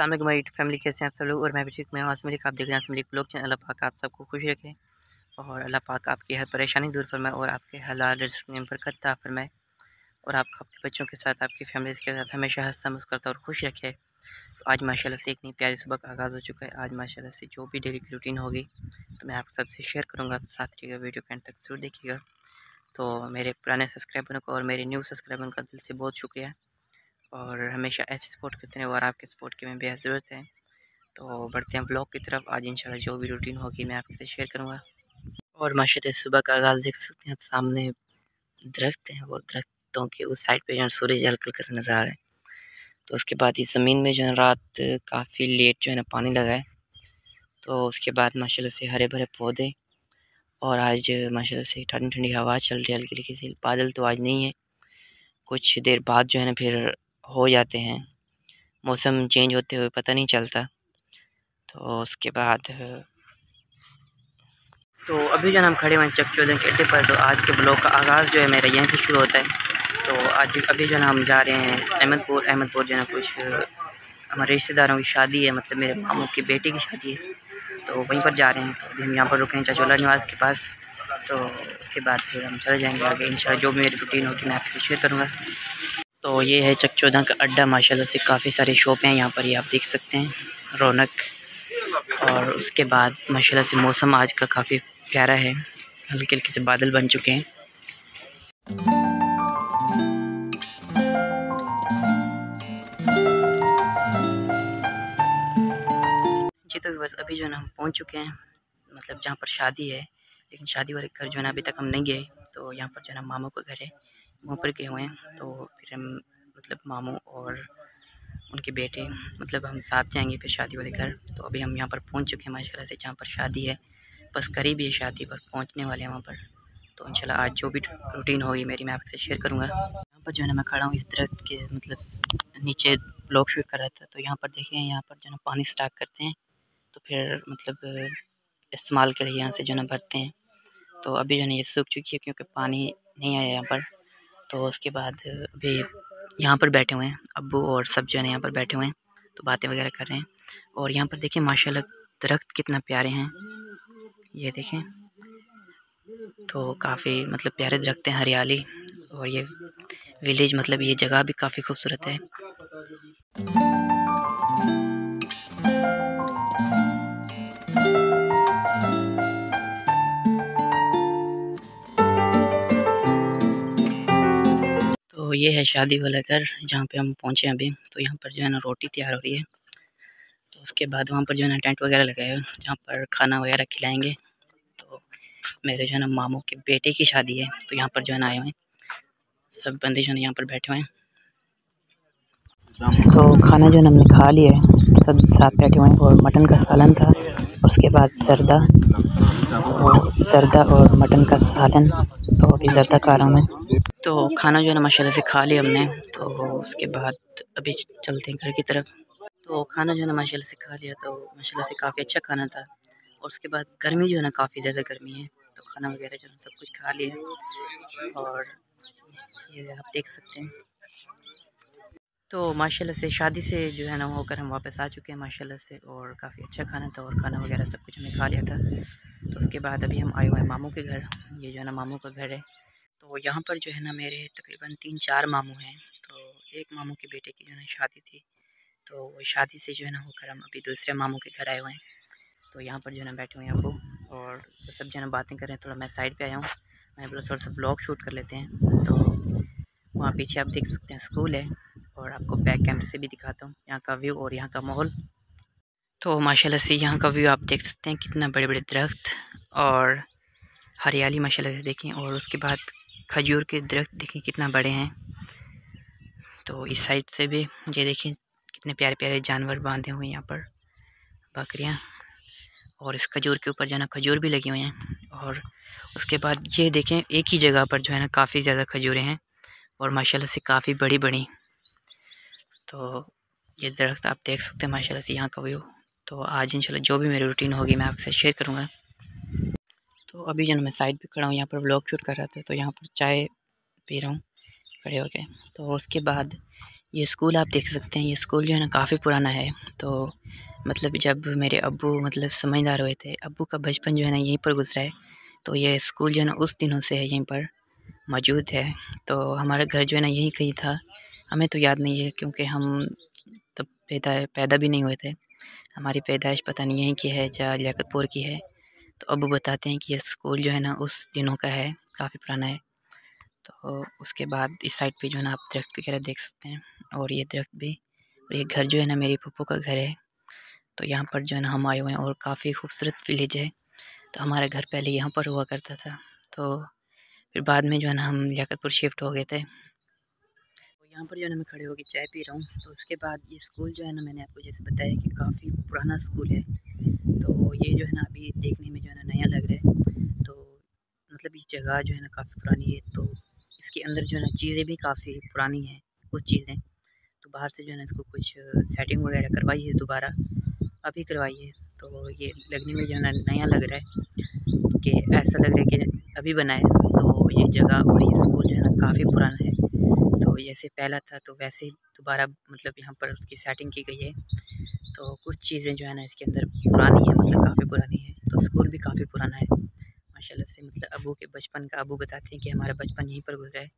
अस्सलाम white family कैसे हैं आप सब लोग? और मैं भी ठीक, मैं आज मलिक आप देख रहे हैं मलिक ब्लॉग चैनल। अल्लाह पाक आप सबको खुश रखे और अल्लाह पाक आपकी हर परेशानी दूर फरमाए और आपके हलाल रिस्क में बरकत फरमाए और आप आपके बच्चों के साथ, आपकी फैमिली के साथ हमेशा हंसता मुस्करता और खुश रखे। तो आज माशाल्लाह से एक नई प्यारी सुबह का आगाज़ हो चुका है। आज माशाल्लाह से जो भी डेली की रूटीन होगी तो मैं आप सबसे शेयर करूँगा। साथ रहिएगा वीडियो के एंड तक ज़रूर देखिएगा। तो मेरे पुराने सब्सक्राइबरों को और मेरे न्यू सब्सक्राइबर का दिल से बहुत शुक्रिया। और हमेशा ऐसे सपोर्ट करते हैं और आपके सपोर्ट की हमें बेहद ज़रूरत है। तो बढ़ते हैं ब्लॉग की तरफ़। आज इंशाल्लाह जो भी रूटीन होगी मैं आपके साथ शेयर करूँगा। और माशा सुबह का आगाज़ देख सकते हैं आप सामने। दरख्त हैं और दरख्तों के उस साइड पे जो है सूरज हल्का कर नज़र आ रहा है। तो उसके बाद इस ज़मीन में जो है रात काफ़ी लेट जो है ना पानी लगा है। तो उसके बाद माशाल्लाह से हरे भरे पौधे और आज माशाल्लाह से ठंडी ठंडी हवा चल रही है हल्की हल्की सी। बादल तो आज नहीं है। कुछ देर बाद जो है ना फिर हो जाते हैं। मौसम चेंज होते हुए पता नहीं चलता। तो उसके बाद तो अभी जो हम खड़े हुए हैं चकचौधन के अड्डे पर तो आज के ब्लॉग का आगाज़ जो है मेरा यहीं से शुरू होता है। तो आज अभी जो हम जा रहे हैं अहमदपुर। अहमदपुर जो है कुछ, हमारे रिश्तेदारों की शादी है मतलब मेरे मामू की बेटी की शादी है। तो वहीं पर जा रहे हैं। तो अभी हम यहाँ पर रुके हैं चचोला निवास के पास। तो उसके बाद फिर हम चले जाएँगे आगे। इन जो भी मेरी रूटीन होगी मैं आपको शेयर करूँगा। तो ये है चकचौदा का अड्डा, माशाल्लाह से काफ़ी सारे शॉप हैं, यहाँ पर ये आप देख सकते हैं, रौनक। और उसके बाद, माशाल्लाह से मौसम आज का काफ़ी प्यारा है, हल्के हल्के से बादल बन चुके हैं। जी तो बस अभी जो है ना हम पहुँच चुके हैं मतलब जहाँ पर शादी है, लेकिन शादी वाले घर जो है ना अभी तक हम नहीं गए तो यहाँ पर जो है ना मामू का घर है। वहाँ गए हुए हैं। तो फिर हम मतलब मामू और उनके बेटे मतलब हम साथ जाएँगे फिर शादी वाले घर। तो अभी हम यहाँ पर पहुँच चुके हैं माशाल्लाह से, जहाँ पर शादी है। बस करीब ही शादी पर, पहुँचने वाले हैं वहाँ पर। तो इंशाल्लाह आज जो भी रूटीन होगी मेरी मैं आपसे शेयर करूँगा। यहाँ पर जो है ना मैं खड़ा हूँ इस दरख्त के मतलब नीचे ब्लॉक शूट कर रहा था। तो यहाँ पर देखें यहाँ पर जो है पानी स्टाक करते हैं। तो फिर मतलब इस्तेमाल के लिए यहाँ से जो है भरते हैं। तो अभी जो है ये सूख चुकी है क्योंकि पानी नहीं आया यहाँ पर। तो उसके बाद अभी यहाँ पर बैठे हुए हैं। अबू और सब जो है यहाँ पर बैठे हुए हैं तो बातें वगैरह कर रहे हैं। और यहाँ पर देखें माशाल्लाह, दरख्त कितना प्यारे हैं। ये देखें तो काफ़ी मतलब प्यारे दरख्त हैं, हरियाली, और ये विलेज मतलब ये जगह भी काफ़ी खूबसूरत है। ये है शादी वाला घर जहाँ पे हम पहुँचे अभी। तो यहाँ पर जो है ना रोटी तैयार हो रही है। तो उसके बाद वहाँ पर जो है ना टेंट वगैरह लगाए हुए जहाँ पर खाना वगैरह खिलाएँगे। तो मेरे जो है ना मामू के बेटे की शादी है तो यहाँ पर जो है ना आए हुए हैं। सब बंदे जो है यहाँ पर बैठे हुए हैं। तो खाना जो है हमने खा लिया सब साथ बैठे हुए हैं और मटन का सालन था, उसके बाद सरदा। तो सरदा और मटन का सालन। तो अभी जरदा खा रहा हूँ मैं। तो खाना जो है ना माशाल्लाह से खा लिया हमने तो उसके बाद अभी चलते हैं घर की तरफ़। तो खाना जो है ना माशाल्लाह से खा लिया तो माशाल्लाह से काफ़ी अच्छा खाना था। और उसके बाद गर्मी जो है ना काफ़ी ज़्यादा गर्मी है तो खाना वगैरह जो है सब कुछ खा लिया। और ये आप देख सकते हैं। तो माशाल्लाह से शादी से जो है ना होकर हम वापस आ चुके हैं माशाल्लाह से, और काफ़ी अच्छा खाना था और खाना वगैरह सब कुछ हमने खा लिया था। तो उसके बाद अभी हम आए हुए हैं मामू के घर। ये जो है ना मामू का घर है। यहाँ पर जो है ना मेरे तकरीबन तीन चार मामू हैं। तो एक मामू के बेटे की जो है शादी थी तो वो शादी से जो है ना होकर हम अभी दूसरे मामू के घर आए हुए हैं। तो यहाँ पर जो है ना बैठे हुए हैं अबू और सब जो है ना बातें कर रहे हैं, थोड़ा मैं साइड पे आया हूँ। मैंने बोला थोड़ा सा ब्लॉग शूट कर लेते हैं। तो वहाँ पीछे आप देख सकते हैं स्कूल है और आपको बैक कैमरे से भी दिखाता हूँ, यहाँ का व्यू और यहाँ का माहौल। तो माशाल्लाह से यहाँ का व्यू आप देख सकते हैं, कितना बड़े बड़े दरख्त और हरियाली माशाल्लाह से देखें और उसके बाद खजूर के दरख्त देखें कितना बड़े हैं। तो इस साइड से भी ये देखें कितने प्यारे प्यारे जानवर बांधे हुए हैं यहाँ पर बकरियाँ और इस खजूर के ऊपर जो है ना खजूर भी लगी हुई हैं और उसके बाद ये देखें एक ही जगह पर जो है ना काफ़ी ज़्यादा खजूरें हैं और माशाल्लाह से काफ़ी बड़ी बड़ी तो ये दरख्त आप देख सकते हैं माशाल्लाह से यहाँ का व्यू। तो आज इंशाल्लाह जो भी मेरी रूटीन होगी मैं आपसे शेयर करूँगा। तो अभी जो मैं साइड पे खड़ा हूँ, यहाँ पर ब्लॉग शूट कर रहा था तो यहाँ पर चाय पी रहा हूँ, खड़े हो गए। तो उसके बाद ये स्कूल आप देख सकते हैं, ये स्कूल जो है ना काफ़ी पुराना है। तो मतलब जब मेरे अबू मतलब समझदार हुए थे अबू का बचपन जो है ना यहीं पर गुजरा है। तो ये स्कूल जो है ना उस दिनों से है, यहीं पर मौजूद है। तो हमारा घर जो है ना यहीं कहीं था। हमें तो याद नहीं है, क्योंकि हम तब पैदा पैदा भी नहीं हुए थे। हमारी पैदाइश पता नहीं यहीं की है, या लियाकतपुर की है। तो अबू बताते हैं कि ये स्कूल जो है ना, उस दिनों का है, काफ़ी पुराना है। तो उसके बाद इस साइड पे जो है ना, आप दरख्त वगैरह देख सकते हैं और ये दरख्त भी, और ये घर जो है ना, मेरी पप्पू का घर है। तो यहाँ पर जो है ना, हम आए हुए हैं और काफ़ी खूबसूरत विलेज है। तो हमारा घर पहले यहाँ पर हुआ करता था। तो फिर बाद में जो है ना, हम लियाकतपुर शिफ्ट हो गए थे। यहाँ पर जो है ना मैं खड़े होकर चाय पी रहा हूँ। तो उसके बाद ये स्कूल जो है ना मैंने आपको जैसे बताया कि काफ़ी पुराना स्कूल है। तो ये जो है ना अभी देखने में जो है ना नया लग रहा है। तो मतलब ये जगह जो है ना काफ़ी पुरानी है। तो इसके अंदर जो है ना चीज़ें भी काफ़ी पुरानी हैं, कुछ चीज़ें। तो बाहर से जो है ना इसको कुछ सेटिंग वगैरह करवाई है दोबारा। अभी करवाइए तो ये लगने में जो है ना नया लग रहा है कि ऐसा लग रहा है कि अभी बना है। तो ये जगह और ये स्कूल जो है ना काफ़ी पुराना है। तो जैसे पहला था तो वैसे ही दोबारा मतलब यहाँ पर उसकी सेटिंग की गई है। तो कुछ चीज़ें जो है ना इसके अंदर पुरानी है मतलब काफ़ी पुरानी है। तो स्कूल भी काफ़ी पुराना है, माशाल्लाह से। मतलब अबू के बचपन का अबू बताते हैं कि हमारा बचपन यहीं पर गुजरा है।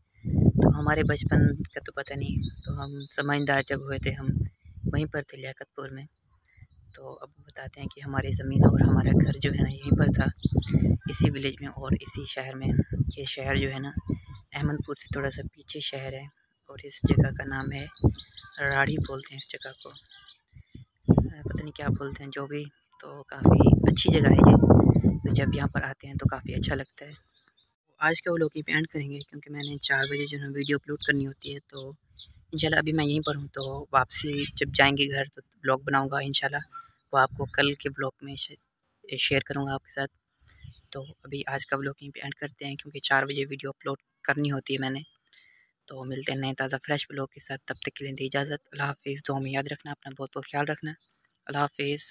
तो हमारे बचपन का तो पता नहीं तो हम समझदार जब हुए थे, हम वहीं पर थे लियाकतपुर में। तो अब बताते हैं कि हमारी ज़मीन और हमारा घर जो है ना यहीं पर था, इसी विलेज में और इसी शहर में, ये शहर जो है ना अहमदपुर से थोड़ा सा पीछे शहर है और इस जगह का नाम है राड़ी बोलते हैं इस जगह को। पता नहीं क्या बोलते हैं, जो भी तो काफ़ी अच्छी जगह है ये। तो जब यहाँ पर आते हैं तो काफ़ी अच्छा लगता है। आज का वो लोग पे एंड करेंगे, क्योंकि मैंने चार बजे जो है वीडियो अपलोड करनी होती है तो इंशाल्लाह अभी मैं यहीं पर हूँ तो वापसी जब जाएँगे घर तो ब्लॉग बनाऊँगा इंशाल्लाह। वो आपको कल के ब्लॉग में शेयर करूँगा आपके साथ। तो अभी आज का ब्लॉग यहीं पे एंड करते हैं, क्योंकि चार बजे वीडियो अपलोड करनी होती है मैंने। तो मिलते हैं नए ताज़ा फ्रेश ब्लॉग के साथ, तब तक के लिए इजाज़त। अल्लाह हाफिज़। दो में याद रखना, अपना बहुत बहुत ख्याल रखना। अल्लाह हाफिज़।